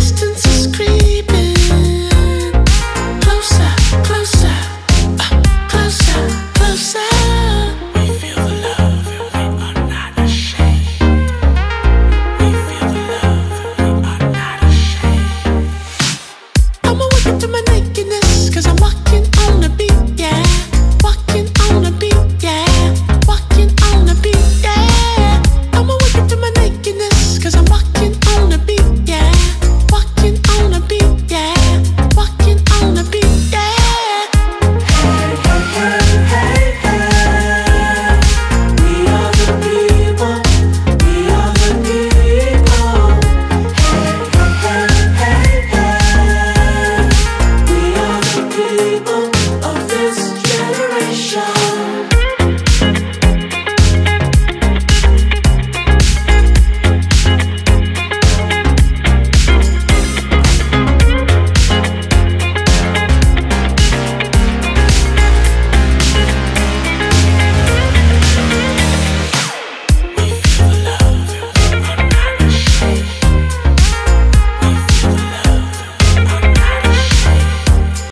distance